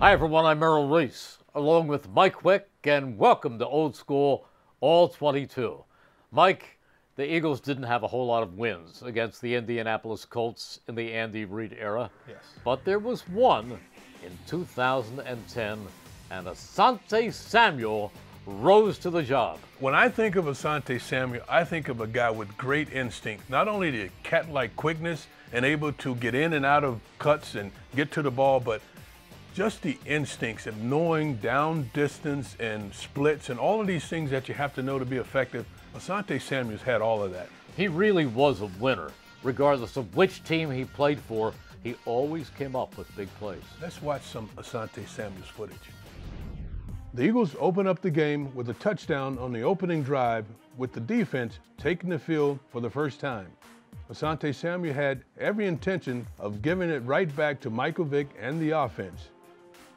Hi, everyone. I'm Merrill Reese, along with Mike Quick, and welcome to Old School All 22. Mike, the Eagles didn't have a whole lot of wins against the Indianapolis Colts in the Andy Reid era. Yes. But there was one in 2010, and Asante Samuel rose to the job. When I think of Asante Samuel, I think of a guy with great instinct. Not only the cat-like quickness and able to get in and out of cuts and get to the ball, but just the instincts of knowing down distance and splits and all of these things that you have to know to be effective. Asante Samuel's had all of that. He really was a winner. Regardless of which team he played for, he always came up with big plays. Let's watch some Asante Samuel's footage. The Eagles open up the game with a touchdown on the opening drive with the defense taking the field for the first time. Asante Samuel had every intention of giving it right back to Michael Vick and the offense.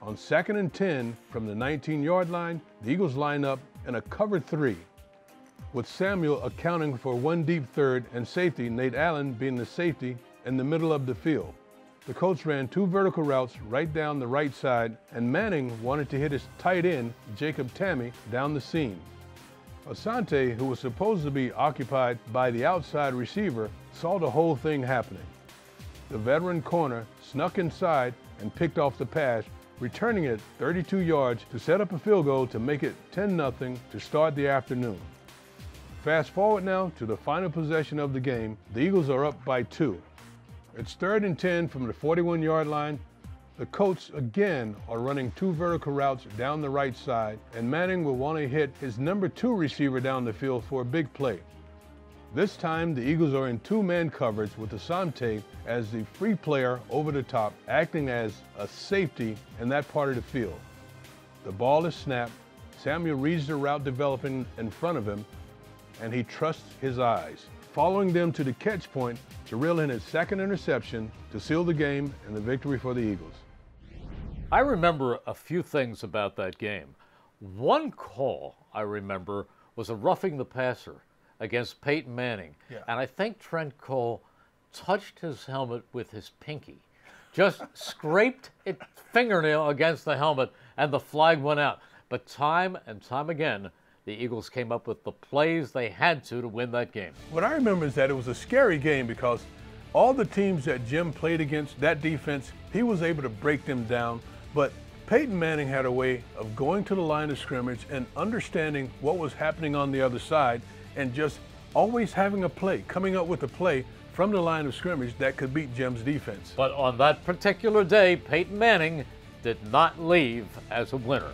On second and 10 from the 19-yard line, the Eagles line up in a cover three, with Samuel accounting for one deep third and safety, Nate Allen being the safety in the middle of the field. The Colts ran two vertical routes right down the right side, and Manning wanted to hit his tight end, Jacob Tamme, down the seam. Asante, who was supposed to be occupied by the outside receiver, saw the whole thing happening. The veteran corner snuck inside and picked off the pass, returning it 32 yards to set up a field goal to make it 10-0 to start the afternoon. Fast forward now to the final possession of the game. The Eagles are up by two. It's third and 10 from the 41 yard line. The Colts again are running two vertical routes down the right side, and Manning will want to hit his number two receiver down the field for a big play. This time, the Eagles are in two man coverage with Asante as the free player over the top, acting as a safety in that part of the field. The ball is snapped. Samuel reads the route developing in front of him, and he trusts his eyes following them to the catch point to reel in his second interception to seal the game and the victory for the Eagles. I remember a few things about that game. One call I remember was a roughing the passer against Peyton Manning. Yeah. And I think Trent Cole touched his helmet with his pinky, just scraped it fingernail against the helmet, and the flag went out. But time and time again, the Eagles came up with the plays they had to to win that game. What I remember is that it was a scary game because all the teams that Jim played against, that defense, he was able to break them down. But Peyton Manning had a way of going to the line of scrimmage and understanding what was happening on the other side and just always having a play, coming up with a play from the line of scrimmage that could beat Jim's defense. But on that particular day, Peyton Manning did not leave as a winner.